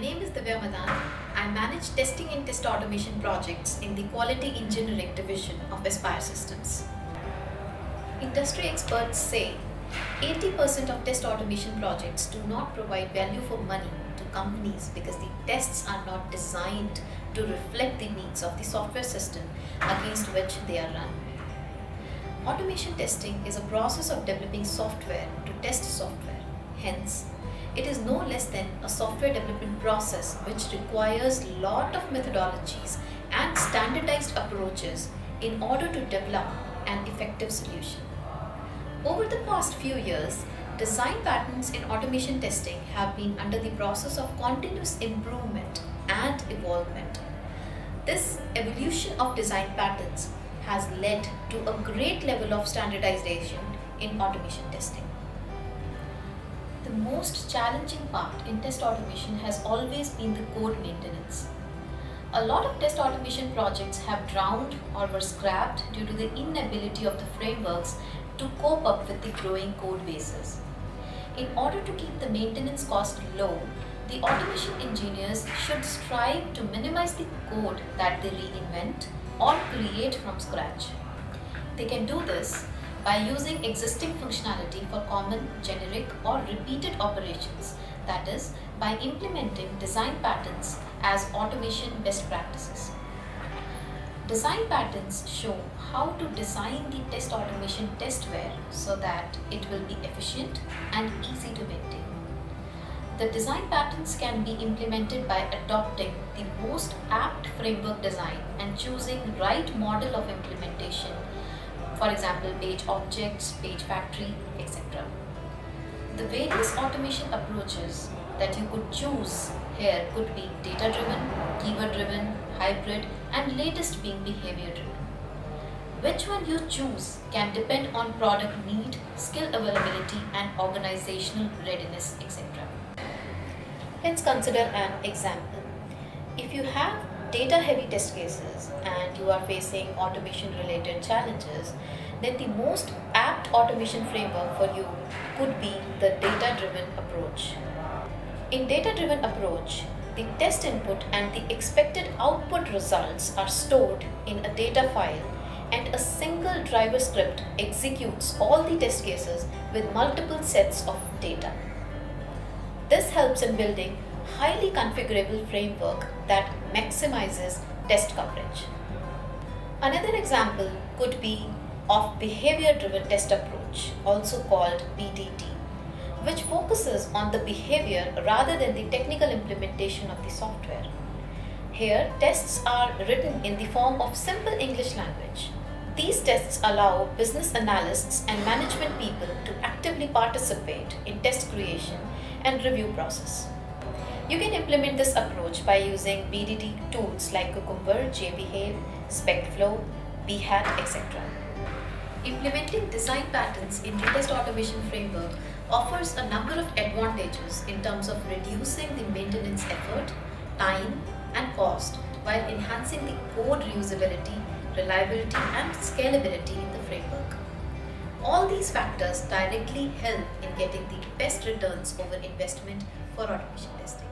name is Divya Madaan. I manage testing and test automation projects in the Quality Engineering division of Aspire Systems. Industry experts say 80% of test automation projects do not provide value for money to companies because the tests are not designed to reflect the needs of the software system against which they are run. Automation testing is a process of developing software to test software. Hence, it is no less than a software development process which requires a lot of methodologies and standardized approaches in order to develop an effective solution. Over the past few years, design patterns in automation testing have been under the process of continuous improvement and evolvement. This evolution of design patterns has led to a great level of standardization in automation testing. The most challenging part in test automation has always been the code maintenance. A lot of test automation projects have drowned or were scrapped due to the inability of the frameworks to cope up with the growing code bases. In order to keep the maintenance cost low, the automation engineers should strive to minimize the code that they reinvent or create from scratch. They can do this by using existing functionality for common, generic or repeated operations, that is, by implementing design patterns as automation best practices. Design patterns show how to design the test automation testware so that it will be efficient and easy to maintain. The design patterns can be implemented by adopting the most apt framework design and choosing right model of implementation for example page objects, page factory, etc. The various automation approaches that you could choose here could be data driven, keyword driven, hybrid and latest being behavior driven. Which one you choose can depend on product need, skill availability and organizational readiness etc. Let's consider an example. If you have data heavy test cases and you are facing automation related challenges, then the most apt automation framework for you could be the data driven approach. In data driven approach, the test input and the expected output results are stored in a data file and a single driver script executes all the test cases with multiple sets of data. This helps in building highly configurable framework that maximizes test coverage. Another example could be of behavior driven test approach, also called BDT, which focuses on the behavior rather than the technical implementation of the software. Here, tests are written in the form of simple English language. These tests allow business analysts and management people to actively participate in test creation and review process. You can implement this approach by using BDT tools like Cucumber, JBehave, SpecFlow, Behat, etc. Implementing design patterns in retest automation framework offers a number of advantages in terms of reducing the maintenance effort, time and cost while enhancing the code reusability, reliability and scalability in the framework. All these factors directly help in getting the best returns over investment for automation testing.